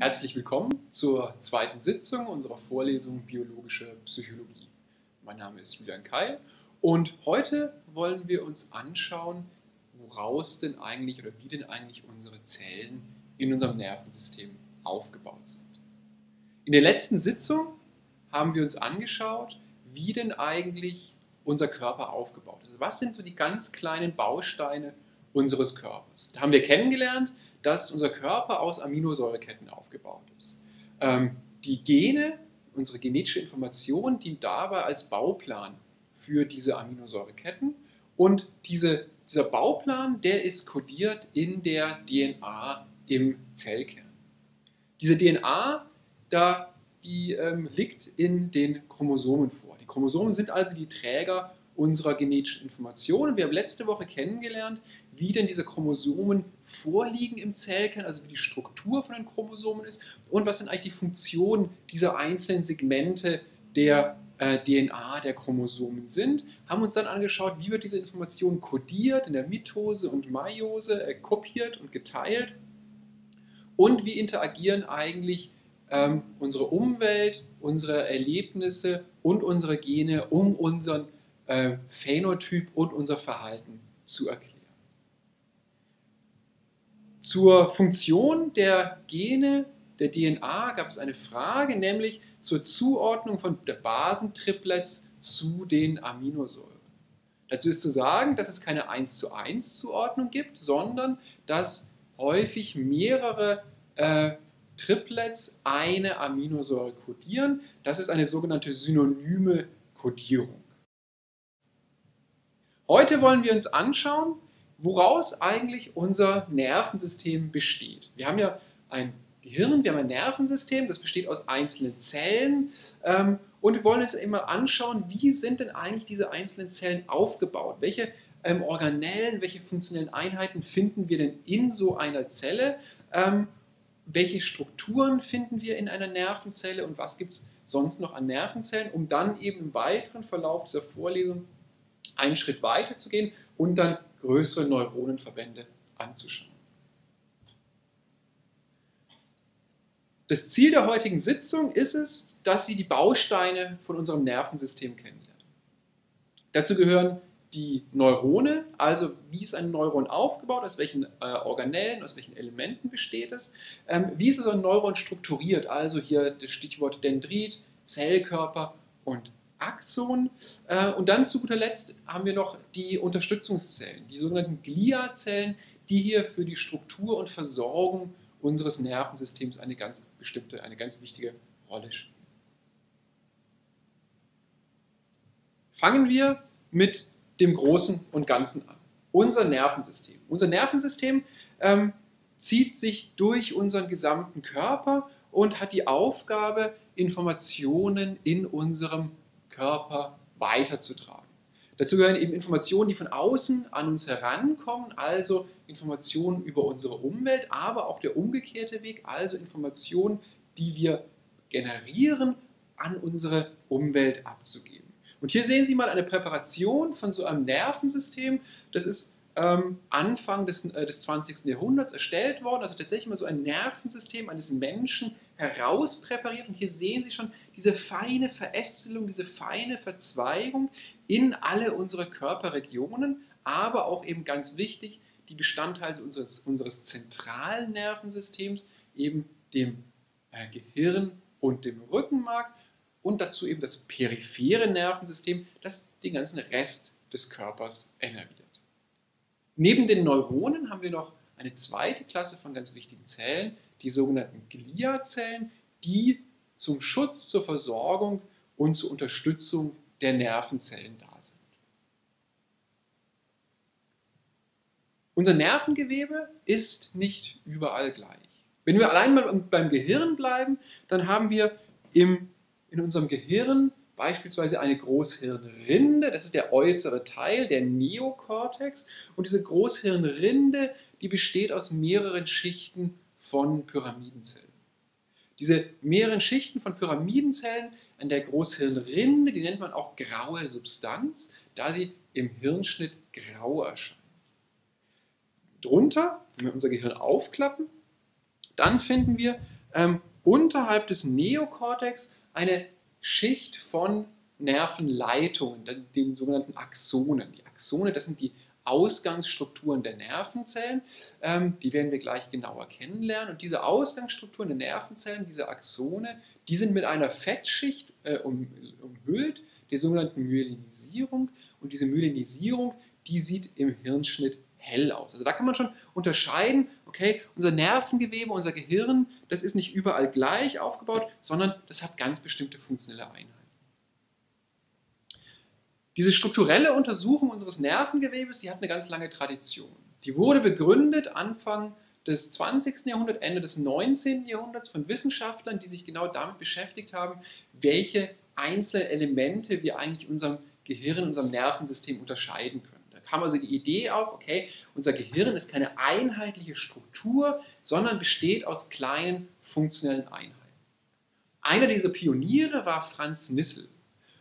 Herzlich willkommen zur zweiten Sitzung unserer Vorlesung Biologische Psychologie. Mein Name ist Julian Keil und heute wollen wir uns anschauen, woraus denn eigentlich oder wie denn eigentlich unsere Zellen in unserem Nervensystem aufgebaut sind. In der letzten Sitzung haben wir uns angeschaut, wie denn eigentlich unser Körper aufgebaut ist. Was sind so die ganz kleinen Bausteine unseres Körpers? Da haben wir kennengelernt, dass unser Körper aus Aminosäureketten aufgebaut ist. Ähm, die Gene, unsere genetische Information, dient dabei als Bauplan für diese Aminosäureketten und diese, dieser Bauplan, der ist kodiert in der DNA im Zellkern. Diese DNA, da, die ähm, liegt in den Chromosomen vor. Die Chromosomen sind also die Träger unserer genetischen Informationen. Wir haben letzte Woche kennengelernt, wie denn diese Chromosomen vorliegen im Zellkern, also wie die Struktur von den Chromosomen ist und was sind eigentlich die Funktionen dieser einzelnen Segmente der äh, DNA der Chromosomen sind, haben uns dann angeschaut, wie wird diese Information kodiert in der Mitose und Meiose, äh, kopiert und geteilt und wie interagieren eigentlich ähm, unsere Umwelt, unsere Erlebnisse und unsere Gene, um unseren äh, Phänotyp und unser Verhalten zu erklären. Zur Funktion der Gene der DNA gab es eine Frage, nämlich zur Zuordnung von Basentriplets zu den Aminosäuren. Dazu ist zu sagen, dass es keine 1 zu 1 Zuordnung gibt, sondern dass häufig mehrere äh, Triplets eine Aminosäure kodieren. Das ist eine sogenannte synonyme Kodierung. Heute wollen wir uns anschauen, woraus eigentlich unser Nervensystem besteht. Wir haben ja ein Gehirn, wir haben ein Nervensystem, das besteht aus einzelnen Zellen ähm, und wir wollen uns immer anschauen, wie sind denn eigentlich diese einzelnen Zellen aufgebaut? Welche ähm, Organellen, welche funktionellen Einheiten finden wir denn in so einer Zelle? Ähm, welche Strukturen finden wir in einer Nervenzelle und was gibt es sonst noch an Nervenzellen, um dann eben im weiteren Verlauf dieser Vorlesung einen Schritt weiter zu gehen und dann größere Neuronenverbände anzuschauen. Das Ziel der heutigen Sitzung ist es, dass Sie die Bausteine von unserem Nervensystem kennenlernen. Dazu gehören die Neurone, also wie ist ein Neuron aufgebaut, aus welchen äh, Organellen, aus welchen Elementen besteht es, ähm, wie ist so ein Neuron strukturiert, also hier das Stichwort Dendrit, Zellkörper und Axon. Äh, und dann zu guter Letzt haben wir noch die Unterstützungszellen, die sogenannten Gliazellen, die hier für die Struktur und Versorgung unseres Nervensystems eine ganz bestimmte, eine ganz wichtige Rolle spielen. Fangen wir mit dem Großen und Ganzen an. Unser Nervensystem. Unser Nervensystem ähm, zieht sich durch unseren gesamten Körper und hat die Aufgabe, Informationen in unserem Körper weiterzutragen. Dazu gehören eben Informationen, die von außen an uns herankommen, also Informationen über unsere Umwelt, aber auch der umgekehrte Weg, also Informationen, die wir generieren, an unsere Umwelt abzugeben. Und hier sehen Sie mal eine Präparation von so einem Nervensystem. Das ist ähm, Anfang des, äh, des 20. Jahrhunderts erstellt worden. Also tatsächlich mal so ein Nervensystem eines Menschen herauspräpariert. Und hier sehen Sie schon diese feine Verästelung, diese feine Verzweigung in alle unsere Körperregionen, aber auch eben ganz wichtig, die Bestandteile unseres, unseres zentralen Nervensystems, eben dem äh, Gehirn und dem Rückenmark und dazu eben das periphere Nervensystem, das den ganzen Rest des Körpers innerviert. Neben den Neuronen haben wir noch eine zweite Klasse von ganz wichtigen Zellen, die sogenannten Gliazellen, die zum Schutz, zur Versorgung und zur Unterstützung der Nervenzellen da sind. Unser Nervengewebe ist nicht überall gleich. Wenn wir allein mal beim Gehirn bleiben, dann haben wir im, in unserem Gehirn beispielsweise eine Großhirnrinde, das ist der äußere Teil, der Neokortex. Und diese Großhirnrinde, die besteht aus mehreren Schichten von Pyramidenzellen. Diese mehreren Schichten von Pyramidenzellen an der Großhirnrinde, die nennt man auch graue Substanz, da sie im Hirnschnitt grau erscheint. Drunter, wenn wir unser Gehirn aufklappen, dann finden wir ähm, unterhalb des Neokortex eine Schicht von Nervenleitungen, den sogenannten Axonen. Die Axone, das sind die Ausgangsstrukturen der Nervenzellen. Ähm, die werden wir gleich genauer kennenlernen. Und diese Ausgangsstrukturen der Nervenzellen, diese Axone, die sind mit einer Fettschicht äh, um, umhüllt, der sogenannten Myelinisierung. Und diese Myelinisierung, die sieht im Hirnschnitt hell aus. Also da kann man schon unterscheiden, okay, unser Nervengewebe, unser Gehirn, das ist nicht überall gleich aufgebaut, sondern das hat ganz bestimmte funktionelle Einheiten. Diese strukturelle Untersuchung unseres Nervengewebes, die hat eine ganz lange Tradition. Die wurde begründet Anfang des 20. Jahrhunderts, Ende des 19. Jahrhunderts von Wissenschaftlern, die sich genau damit beschäftigt haben, welche einzelnen Elemente wir eigentlich unserem Gehirn, unserem Nervensystem unterscheiden können. Kam also die Idee auf, okay, unser Gehirn ist keine einheitliche Struktur, sondern besteht aus kleinen funktionellen Einheiten. Einer dieser Pioniere war Franz Nissel.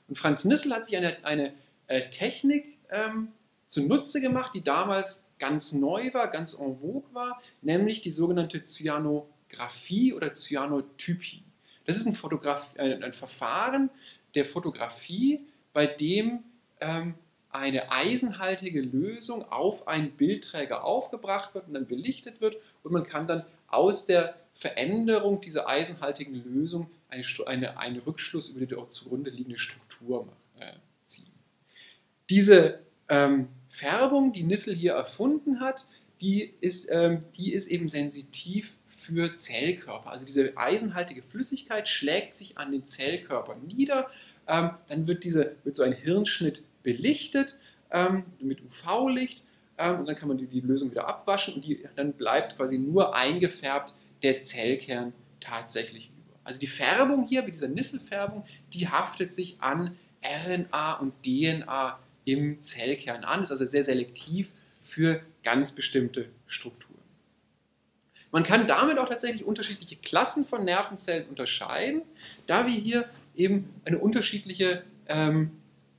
Und Franz Nissel hat sich eine, eine äh, Technik ähm, zunutze gemacht, die damals ganz neu war, ganz en vogue war, nämlich die sogenannte Cyanographie oder Cyanotypie. Das ist ein, Fotograf ein, ein Verfahren der Fotografie, bei dem ähm, eine eisenhaltige Lösung auf einen Bildträger aufgebracht wird und dann belichtet wird und man kann dann aus der Veränderung dieser eisenhaltigen Lösung eine, eine, einen Rückschluss über die dort zugrunde liegende Struktur äh, ziehen. Diese ähm, Färbung, die Nissel hier erfunden hat, die ist, ähm, die ist eben sensitiv für Zellkörper. Also diese eisenhaltige Flüssigkeit schlägt sich an den Zellkörper nieder. Ähm, dann wird, diese, wird so ein Hirnschnitt belichtet ähm, mit UV-Licht ähm, und dann kann man die, die, Lösung wieder abwaschen und die, dann bleibt quasi nur eingefärbt der Zellkern tatsächlich über. Also die Färbung hier, wie dieser Nisselfärbung, die haftet sich an RNA und DNA im Zellkern an, ist also sehr selektiv für ganz bestimmte Strukturen. Man kann damit auch tatsächlich unterschiedliche Klassen von Nervenzellen unterscheiden, da wir hier eben eine unterschiedliche ähm,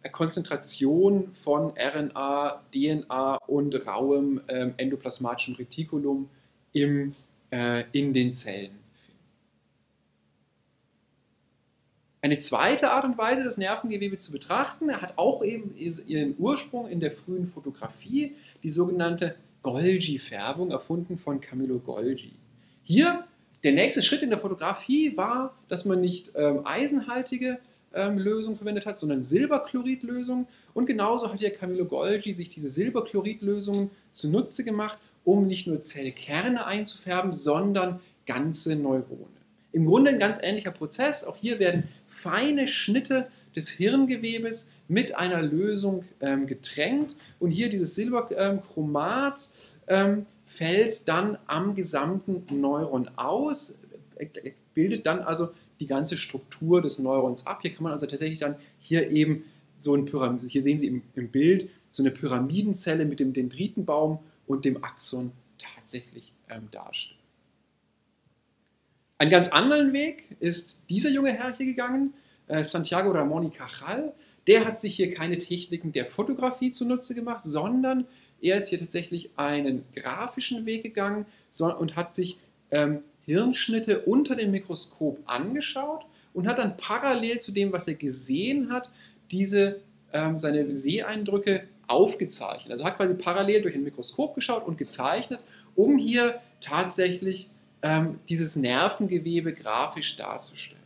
Konzentration von RNA, DNA und rauem ähm, endoplasmatischem Retikulum im, äh, in den Zellen Eine zweite Art und Weise, das Nervengewebe zu betrachten, hat auch eben ihren Ursprung in der frühen Fotografie, die sogenannte Golgi-Färbung, erfunden von Camillo Golgi. Hier, der nächste Schritt in der Fotografie war, dass man nicht ähm, eisenhaltige ähm, Lösungen verwendet hat, sondern Silberchloridlösungen. Und genauso hat ja Camillo Golgi sich diese Silberchloridlösungen zunutze gemacht, um nicht nur Zellkerne einzufärben, sondern ganze Neurone. Im Grunde ein ganz ähnlicher Prozess. Auch hier werden feine Schnitte des Hirngewebes mit einer Lösung ähm, getränkt. Und hier dieses Silberchromat ähm, fällt dann am gesamten Neuron aus, bildet dann also die ganze Struktur des Neurons ab. Hier kann man also tatsächlich dann hier eben so ein Pyramid, hier sehen Sie im, im Bild so eine Pyramidenzelle mit dem Dendritenbaum und dem Axon tatsächlich ähm, darstellen. Einen ganz anderen Weg ist dieser junge Herr hier gegangen, äh, Santiago Ramón y Cajal. Der hat sich hier keine Techniken der Fotografie zunutze gemacht, sondern er ist hier tatsächlich einen grafischen Weg gegangen und hat sich ähm, Hirnschnitte unter dem Mikroskop angeschaut und hat dann parallel zu dem, was er gesehen hat, diese ähm, seine Seeeindrücke aufgezeichnet. Also hat quasi parallel durch ein Mikroskop geschaut und gezeichnet, um hier tatsächlich ähm, dieses Nervengewebe grafisch darzustellen.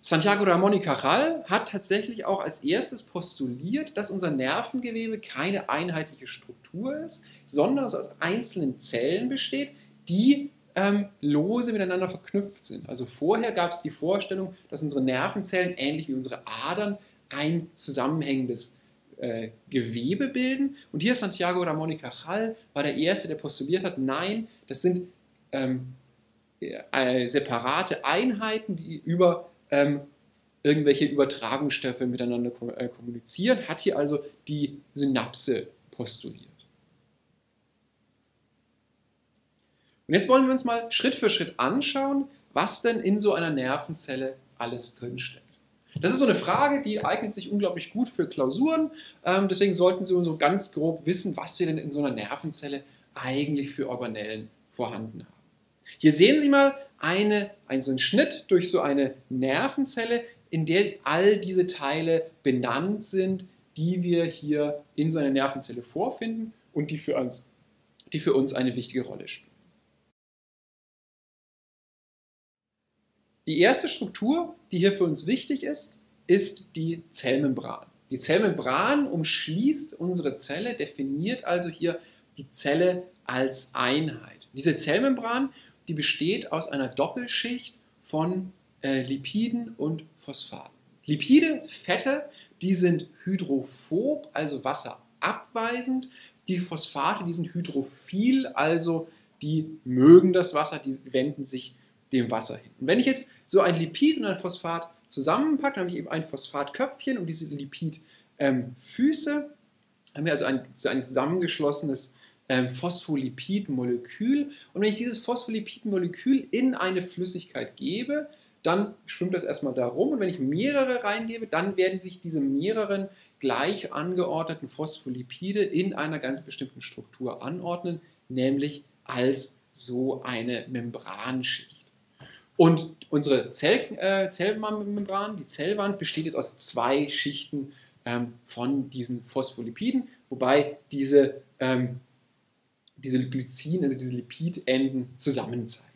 Santiago Ramón y Cajal hat tatsächlich auch als erstes postuliert, dass unser Nervengewebe keine einheitliche Struktur ist, sondern aus einzelnen Zellen besteht, die ähm, lose miteinander verknüpft sind. Also vorher gab es die Vorstellung, dass unsere Nervenzellen ähnlich wie unsere Adern ein zusammenhängendes äh, Gewebe bilden. Und hier Santiago Ramón y Cajal war der Erste, der postuliert hat, nein, das sind ähm, äh, separate Einheiten, die über ähm, irgendwelche Übertragungsstoffe miteinander äh, kommunizieren, hat hier also die Synapse postuliert. Und jetzt wollen wir uns mal Schritt für Schritt anschauen, was denn in so einer Nervenzelle alles drinsteckt. Das ist so eine Frage, die eignet sich unglaublich gut für Klausuren. Ähm, deswegen sollten Sie so ganz grob wissen, was wir denn in so einer Nervenzelle eigentlich für Organellen vorhanden haben. Hier sehen Sie mal eine, einen, so einen Schnitt durch so eine Nervenzelle, in der all diese Teile benannt sind, die wir hier in so einer Nervenzelle vorfinden und die für uns, die für uns eine wichtige Rolle spielen. Die erste Struktur, die hier für uns wichtig ist, ist die Zellmembran. Die Zellmembran umschließt unsere Zelle, definiert also hier die Zelle als Einheit. Diese Zellmembran, die besteht aus einer Doppelschicht von äh, Lipiden und Phosphaten. Lipide, Fette, die sind hydrophob, also wasserabweisend. Die Phosphate, die sind hydrophil, also die mögen das Wasser, die wenden sich dem Wasser hin. Und wenn ich jetzt so ein Lipid und ein Phosphat zusammenpacke, dann habe ich eben ein Phosphatköpfchen und diese Lipidfüße. Ähm, haben wir also ein, so ein zusammengeschlossenes ähm, Phospholipidmolekül. Und wenn ich dieses Phospholipidmolekül in eine Flüssigkeit gebe, dann schwimmt das erstmal da rum. Und wenn ich mehrere reingebe, dann werden sich diese mehreren gleich angeordneten Phospholipide in einer ganz bestimmten Struktur anordnen, nämlich als so eine Membranschicht. Und unsere Zell, äh, Zellmembran, die Zellwand, besteht jetzt aus zwei Schichten ähm, von diesen Phospholipiden, wobei diese, ähm, diese Glycin, also diese Lipidenden zusammenzeigen.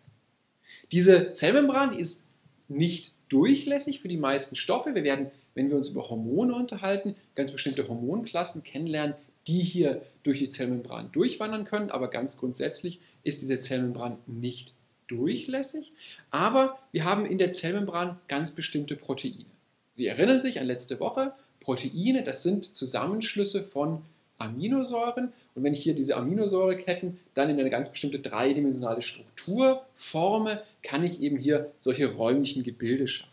Diese Zellmembran ist nicht durchlässig für die meisten Stoffe. Wir werden, wenn wir uns über Hormone unterhalten, ganz bestimmte Hormonklassen kennenlernen, die hier durch die Zellmembran durchwandern können. Aber ganz grundsätzlich ist diese Zellmembran nicht durchlässig. Aber wir haben in der Zellmembran ganz bestimmte Proteine. Sie erinnern sich an letzte Woche, Proteine, das sind Zusammenschlüsse von Aminosäuren. Und wenn ich hier diese Aminosäureketten dann in eine ganz bestimmte dreidimensionale Struktur forme, kann ich eben hier solche räumlichen Gebilde schaffen.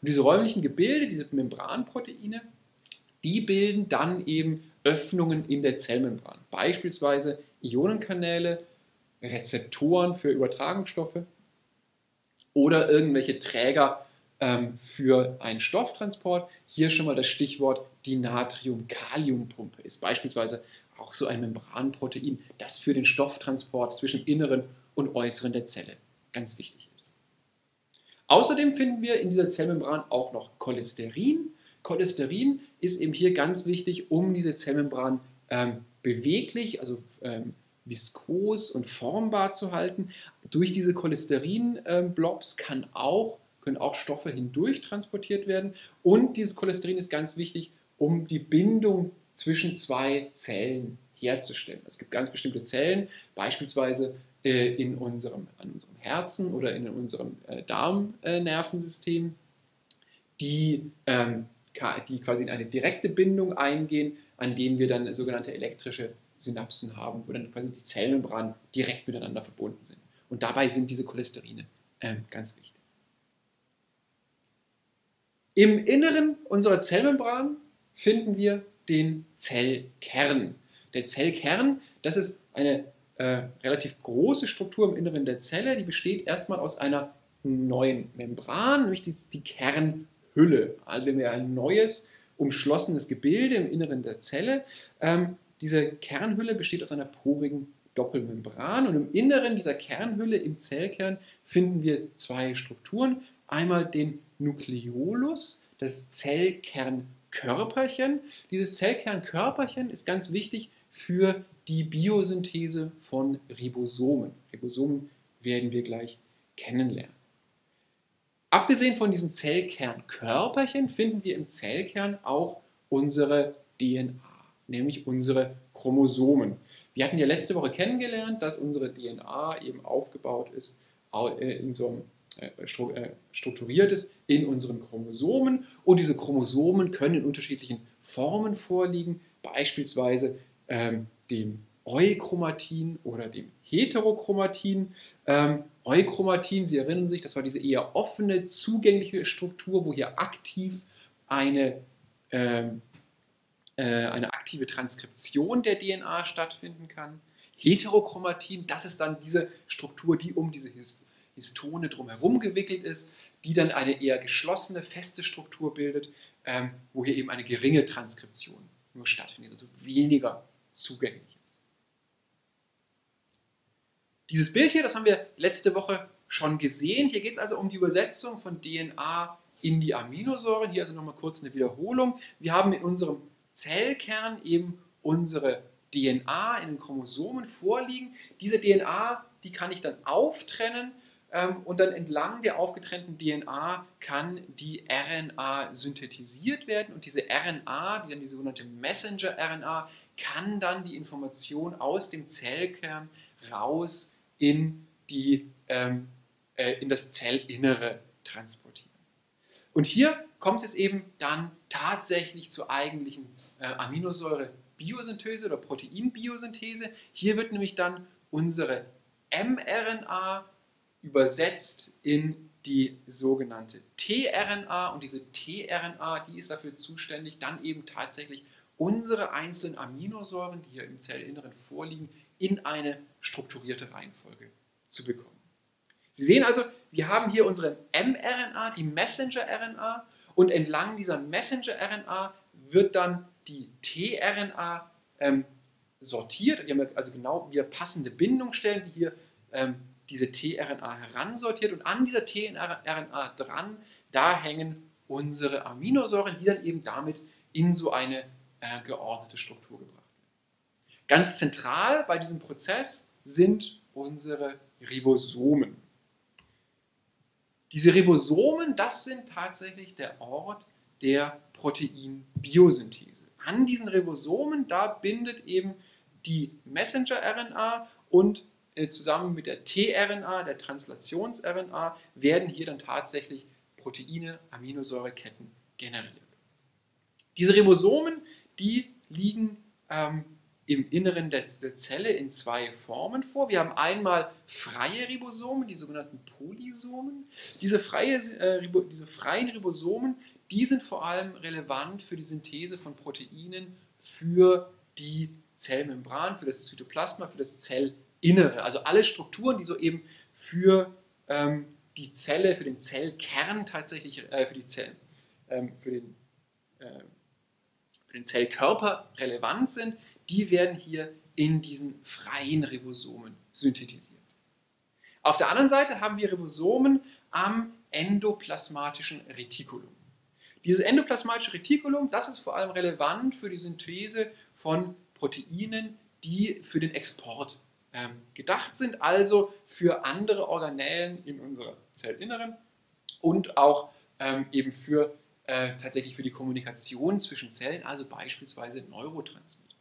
Und diese räumlichen Gebilde, diese Membranproteine, die bilden dann eben Öffnungen in der Zellmembran. Beispielsweise Ionenkanäle, Rezeptoren für Übertragungsstoffe oder irgendwelche Träger ähm, für einen Stofftransport. Hier schon mal das Stichwort die Natrium-Kalium-Pumpe ist beispielsweise auch so ein Membranprotein, das für den Stofftransport zwischen inneren und äußeren der Zelle ganz wichtig ist. Außerdem finden wir in dieser Zellmembran auch noch Cholesterin. Cholesterin ist eben hier ganz wichtig, um diese Zellmembran ähm, beweglich, also ähm, viskos und formbar zu halten. Durch diese Cholesterin-Blobs ähm, kann auch können auch Stoffe hindurch transportiert werden. Und dieses Cholesterin ist ganz wichtig, um die Bindung zwischen zwei Zellen herzustellen. Es gibt ganz bestimmte Zellen, beispielsweise äh, in unserem, an unserem Herzen oder in unserem äh, Darmnervensystem, die, ähm, die quasi in eine direkte Bindung eingehen, an denen wir dann sogenannte elektrische Synapsen haben, wo dann quasi die Zellmembran direkt miteinander verbunden sind. Und dabei sind diese Cholesterine ähm, ganz wichtig. Im Inneren unserer Zellmembran finden wir den Zellkern. Der Zellkern, das ist eine äh, relativ große Struktur im Inneren der Zelle, die besteht erstmal aus einer neuen Membran, nämlich die, die Kernhülle. Also wenn wir ein neues, umschlossenes Gebilde im Inneren der Zelle. Ähm, diese Kernhülle besteht aus einer porigen Doppelmembran und im Inneren dieser Kernhülle, im Zellkern, finden wir zwei Strukturen. Einmal den Nukleolus, das Zellkernkörperchen. Dieses Zellkernkörperchen ist ganz wichtig für die Biosynthese von Ribosomen. Ribosomen werden wir gleich kennenlernen. Abgesehen von diesem Zellkernkörperchen finden wir im Zellkern auch unsere DNA, nämlich unsere Chromosomen. Wir hatten ja letzte Woche kennengelernt, dass unsere DNA eben aufgebaut ist äh, in so einem äh, äh, strukturiert ist in unseren Chromosomen und diese Chromosomen können in unterschiedlichen Formen vorliegen, beispielsweise ähm, dem Euchromatin oder dem Heterochromatin. Ähm, Euchromatin, Sie erinnern sich, das war diese eher offene, zugängliche Struktur, wo hier aktiv eine, ähm, äh, eine aktive Transkription der DNA stattfinden kann. Heterochromatin, das ist dann diese Struktur, die um diese Hist Histone drumherum gewickelt ist, die dann eine eher geschlossene, feste Struktur bildet, ähm, wo hier eben eine geringe Transkription nur stattfindet, also weniger zugänglich ist. Dieses Bild hier, das haben wir letzte Woche schon gesehen. Hier geht es also um die Übersetzung von DNA in die Aminosäuren. Hier also nochmal kurz eine Wiederholung. Wir haben in unserem Zellkern eben unsere DNA in den Chromosomen vorliegen. Diese DNA, die kann ich dann auftrennen ähm, und dann entlang der aufgetrennten DNA kann die RNA synthetisiert werden und diese RNA, die dann die sogenannte Messenger-RNA, kann dann die Information aus dem Zellkern raus in, die, ähm, äh, in das Zellinnere transportieren. Und hier kommt es eben dann tatsächlich zur eigentlichen äh, Aminosäure-Biosynthese oder Proteinbiosynthese. Hier wird nämlich dann unsere mRNA übersetzt in die sogenannte tRNA und diese tRNA, die ist dafür zuständig, dann eben tatsächlich unsere einzelnen Aminosäuren, die hier im Zellinneren vorliegen, in eine strukturierte Reihenfolge zu bekommen. Sie sehen also, wir haben hier unsere mRNA, die Messenger-RNA, und entlang dieser Messenger-RNA wird dann die tRNA ähm, sortiert. Wir haben also genau wieder passende Bindungsstellen, die hier ähm, diese tRNA heransortiert. Und an dieser tRNA dran, da hängen unsere Aminosäuren, die dann eben damit in so eine äh, geordnete Struktur gebracht werden. Ganz zentral bei diesem Prozess sind unsere Ribosomen. Diese Ribosomen, das sind tatsächlich der Ort der Proteinbiosynthese. An diesen Ribosomen, da bindet eben die Messenger-RNA und äh, zusammen mit der tRNA, der Translations-RNA, werden hier dann tatsächlich Proteine, Aminosäureketten generiert. Diese Ribosomen, die liegen ähm, im Inneren der, Zelle in zwei Formen vor. Wir haben einmal freie Ribosomen, die sogenannten Polysomen. Diese, freie, äh, diese freien Ribosomen, die sind vor allem relevant für die Synthese von Proteinen für die Zellmembran, für das Zytoplasma, für das Zellinnere. Also alle Strukturen, die so eben für ähm, die Zelle, für den Zellkern tatsächlich, äh, für die Zellen, ähm, für den äh, für den Zellkörper relevant sind, die werden hier in diesen freien Ribosomen synthetisiert. Auf der anderen Seite haben wir Ribosomen am endoplasmatischen Retikulum. Dieses endoplasmatische Retikulum, das ist vor allem relevant für die Synthese von Proteinen, die für den Export ähm, gedacht sind, also für andere Organellen in unserer Zellinneren und auch ähm, eben für äh, tatsächlich für die Kommunikation zwischen Zellen, also beispielsweise Neurotransmitter.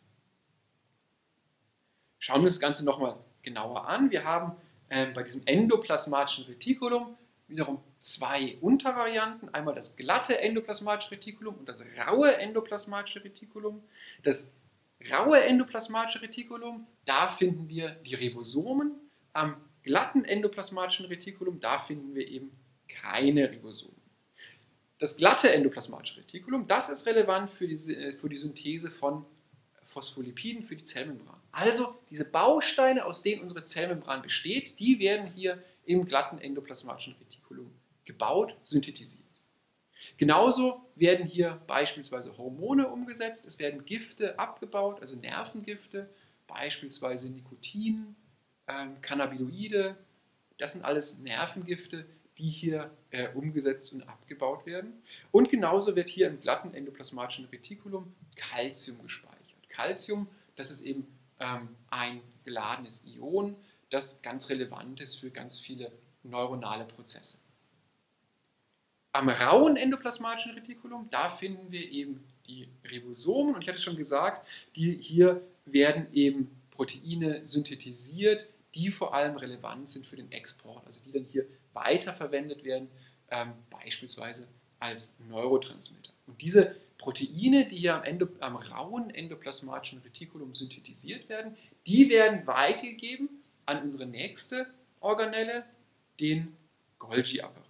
Schauen wir das Ganze nochmal genauer an. Wir haben äh, bei diesem endoplasmatischen Retikulum wiederum zwei Untervarianten. Einmal das glatte endoplasmatische Retikulum und das raue endoplasmatische Retikulum. Das raue endoplasmatische Retikulum, da finden wir die Ribosomen. Am glatten endoplasmatischen Retikulum, da finden wir eben keine Ribosomen. Das glatte endoplasmatische Retikulum, das ist relevant für die, äh, für die Synthese von Phospholipiden für die Zellmembran. Also diese Bausteine, aus denen unsere Zellmembran besteht, die werden hier im glatten endoplasmatischen Retikulum gebaut, synthetisiert. Genauso werden hier beispielsweise Hormone umgesetzt, es werden Gifte abgebaut, also Nervengifte, beispielsweise Nikotin, ähm, Cannabinoide, das sind alles Nervengifte, die hier äh, umgesetzt und abgebaut werden. Und genauso wird hier im glatten endoplasmatischen Retikulum Calcium gespeichert. Calcium, das ist eben ein geladenes Ion, das ganz relevant ist für ganz viele neuronale Prozesse. Am rauen endoplasmatischen Retikulum, da finden wir eben die Ribosomen und ich hatte schon gesagt, die hier werden eben Proteine synthetisiert, die vor allem relevant sind für den Export, also die dann hier weiterverwendet werden, ähm, beispielsweise als Neurotransmitter. Und diese Proteine, die hier am, Ende, am rauen endoplasmatischen Retikulum synthetisiert werden, die werden weitergegeben an unsere nächste Organelle, den Golgi-Apparat.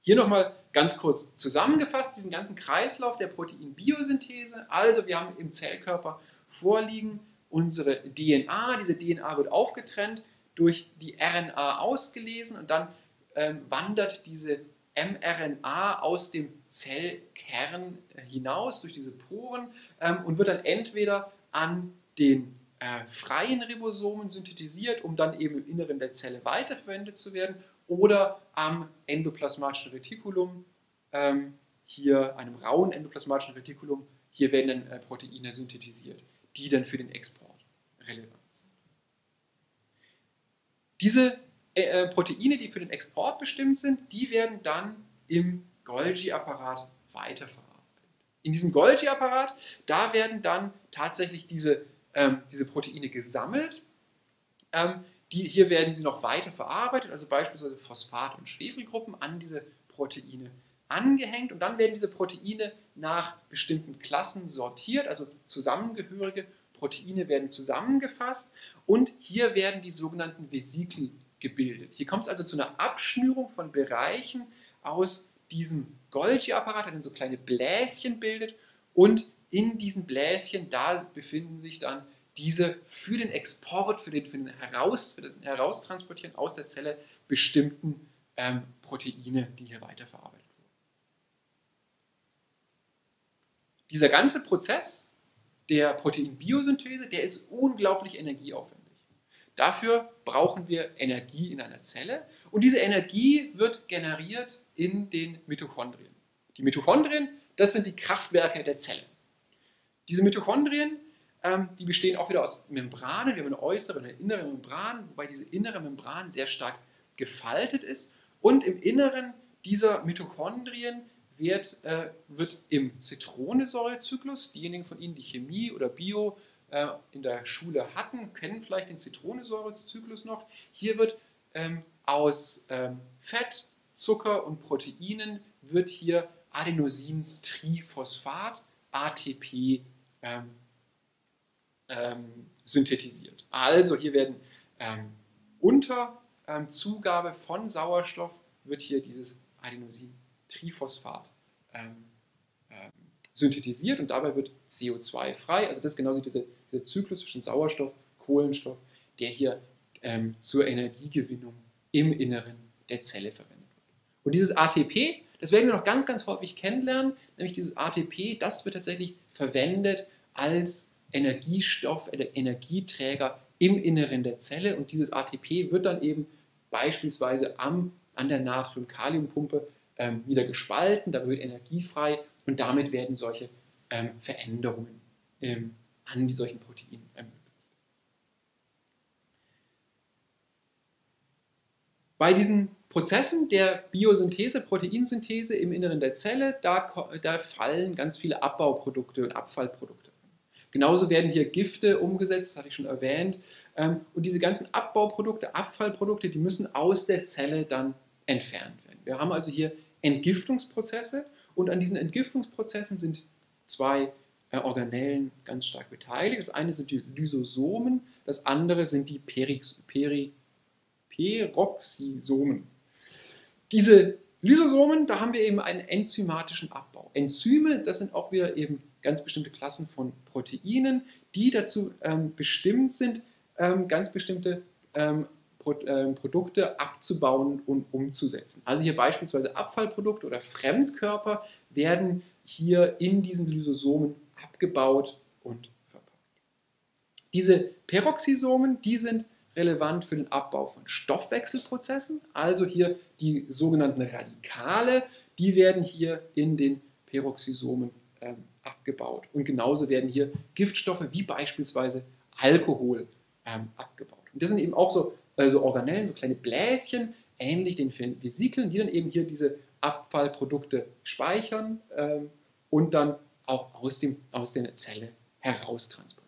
Hier nochmal ganz kurz zusammengefasst, diesen ganzen Kreislauf der Proteinbiosynthese. Also wir haben im Zellkörper vorliegen unsere DNA. Diese DNA wird aufgetrennt, durch die RNA ausgelesen und dann ähm, wandert diese mRNA aus dem Zellkern hinaus durch diese Poren ähm, und wird dann entweder an den äh, freien Ribosomen synthetisiert, um dann eben im Inneren der Zelle weiterverwendet zu werden, oder am endoplasmatischen Retikulum, ähm, hier einem rauen endoplasmatischen Retikulum, hier werden dann äh, Proteine synthetisiert, die dann für den Export relevant sind. Diese äh, äh Proteine, die für den Export bestimmt sind, die werden dann im Golgi-Apparat weiterverarbeitet. In diesem Golgi-Apparat, da werden dann tatsächlich diese ähm, diese Proteine gesammelt. Ähm, die, hier werden sie noch weiter verarbeitet, also beispielsweise Phosphat- und Schwefelgruppen an diese Proteine angehängt und dann werden diese Proteine nach bestimmten Klassen sortiert, also zusammengehörige Proteine werden zusammengefasst und hier werden die sogenannten Vesikel gebildet. Hier kommt es also zu einer Abschnürung von Bereichen aus diesem Golgi-Apparat, der dann so kleine Bläschen bildet und in diesen Bläschen, da befinden sich dann diese für den Export, für den, für den Heraus, für das Heraustransportieren aus der Zelle bestimmten ähm, Proteine, die hier weiterverarbeitet wurden. Dieser ganze Prozess der Proteinbiosynthese, der ist unglaublich energieaufwendig. Dafür brauchen wir Energie in einer Zelle und diese Energie wird generiert in den Mitochondrien. Die Mitochondrien, das sind die Kraftwerke der Zelle. Diese Mitochondrien, ähm, die bestehen auch wieder aus Membranen. Wir haben eine äußere und eine innere Membran, wobei diese innere Membran sehr stark gefaltet ist. Und im Inneren dieser Mitochondrien wird, äh, wird im Zitronensäurezyklus, diejenigen von Ihnen, die Chemie oder Bio äh, in der Schule hatten, kennen vielleicht den Zitronensäurezyklus noch. Hier wird ähm, aus ähm, Fett, Zucker und Proteinen wird hier Adenosintriphosphat, ATP, ähm, ähm, synthetisiert. Also hier werden ähm, unter ähm, Zugabe von Sauerstoff wird hier dieses Adenosin-Triphosphat ähm, ähm, synthetisiert und dabei wird CO2 frei. Also das ist genauso dieser, dieser Zyklus zwischen Sauerstoff, Kohlenstoff, der hier zur Energiegewinnung im Inneren der Zelle verwendet wird. Und dieses ATP, das werden wir noch ganz, ganz häufig kennenlernen, nämlich dieses ATP, das wird tatsächlich verwendet als Energiestoff, Energieträger im Inneren der Zelle und dieses ATP wird dann eben beispielsweise am, an der Natrium-Kalium-Pumpe ähm, wieder gespalten, da wird Energie frei und damit werden solche ähm, Veränderungen ähm, an die solchen Proteinen ermöglicht. Bei diesen Prozessen der Biosynthese, Proteinsynthese im Inneren der Zelle, da, da fallen ganz viele Abbauprodukte und Abfallprodukte. Genauso werden hier Gifte umgesetzt, das hatte ich schon erwähnt. Ähm, und diese ganzen Abbauprodukte, Abfallprodukte, die müssen aus der Zelle dann entfernt werden. Wir haben also hier Entgiftungsprozesse und an diesen Entgiftungsprozessen sind zwei äh, Organellen ganz stark beteiligt. Das eine sind die Lysosomen, das andere sind die Perix, Peri, Peroxisomen. Diese Lysosomen, da haben wir eben einen enzymatischen Abbau. Enzyme, das sind auch wieder eben ganz bestimmte Klassen von Proteinen, die dazu ähm, bestimmt sind, ähm, ganz bestimmte ähm, Produkte abzubauen und umzusetzen. Also hier beispielsweise Abfallprodukte oder Fremdkörper werden hier in diesen Lysosomen abgebaut und verpackt. Diese Peroxisomen, die sind relevant für den Abbau von Stoffwechselprozessen. Also hier die sogenannten Radikale, die werden hier in den Peroxisomen ähm, abgebaut. Und genauso werden hier Giftstoffe wie beispielsweise Alkohol ähm, abgebaut. Und das sind eben auch so also Organellen, so kleine Bläschen, ähnlich den Vesikeln, die dann eben hier diese Abfallprodukte speichern ähm, und dann auch aus, dem, aus der Zelle heraustransportieren.